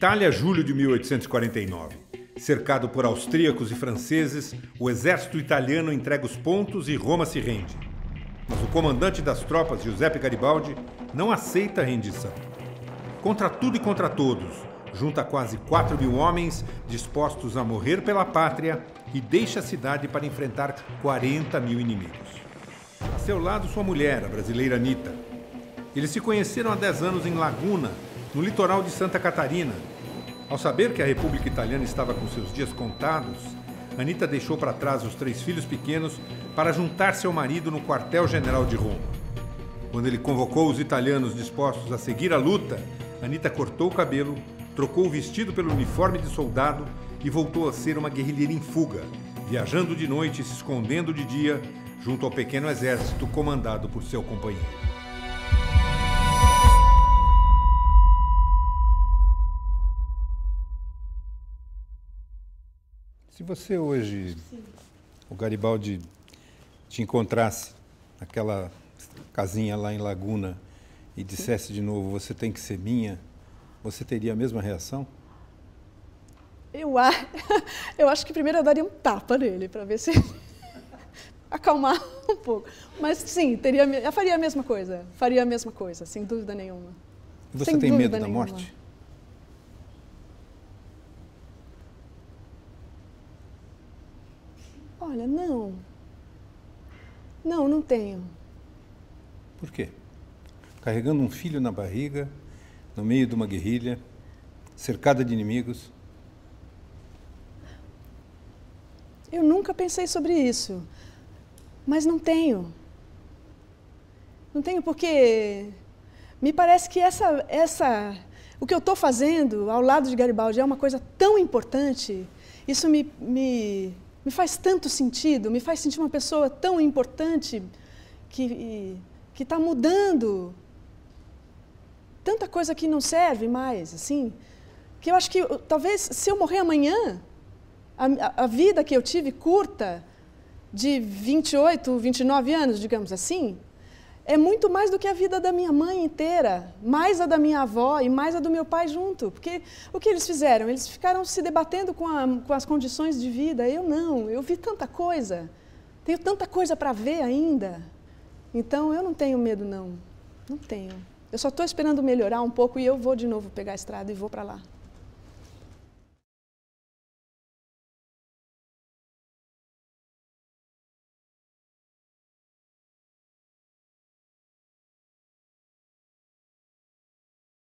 Itália, julho de 1849. Cercado por austríacos e franceses, o exército italiano entrega os pontos e Roma se rende. Mas o comandante das tropas, Giuseppe Garibaldi, não aceita a rendição. Contra tudo e contra todos, junta quase 4 mil homens dispostos a morrer pela pátria e deixa a cidade para enfrentar 40 mil inimigos. A seu lado, sua mulher, a brasileira Anita. Eles se conheceram há 10 anos em Laguna, no litoral de Santa Catarina. Ao saber que a República Italiana estava com seus dias contados, Anita deixou para trás os três filhos pequenos para juntar-se ao marido no quartel-general de Roma. Quando ele convocou os italianos dispostos a seguir a luta, Anita cortou o cabelo, trocou o vestido pelo uniforme de soldado e voltou a ser uma guerrilheira em fuga, viajando de noite e se escondendo de dia junto ao pequeno exército comandado por seu companheiro. Se você hoje, Sim. o Garibaldi, te encontrasse naquela casinha lá em Laguna e dissesse de novo, você tem que ser minha, você teria a mesma reação? Eu, eu acho que primeiro eu daria um tapa nele para ver se acalmar um pouco. Mas sim, teria, eu faria a mesma coisa, faria a mesma coisa, sem dúvida nenhuma. Você sem tem medo da nenhuma. morte? Olha, não. Não, não tenho. Por quê? Carregando um filho na barriga, no meio de uma guerrilha, cercada de inimigos. Eu nunca pensei sobre isso, mas não tenho. Não tenho porque me parece que essa, essa, o que eu estou fazendo ao lado de Garibaldi é uma coisa tão importante. Isso me, me, me faz tanto sentido, me faz sentir uma pessoa tão importante que que está mudando tanta coisa que não serve mais, assim, que eu acho que talvez se eu morrer amanhã, a, a vida que eu tive curta, de 28, 29 anos, digamos assim, é muito mais do que a vida da minha mãe inteira, mais a da minha avó e mais a do meu pai junto. Porque o que eles fizeram? Eles ficaram se debatendo com, a, com as condições de vida. Eu não, eu vi tanta coisa, tenho tanta coisa para ver ainda. Então eu não tenho medo, não. Não tenho. Eu só estou esperando melhorar um pouco e eu vou de novo pegar a estrada e vou para lá.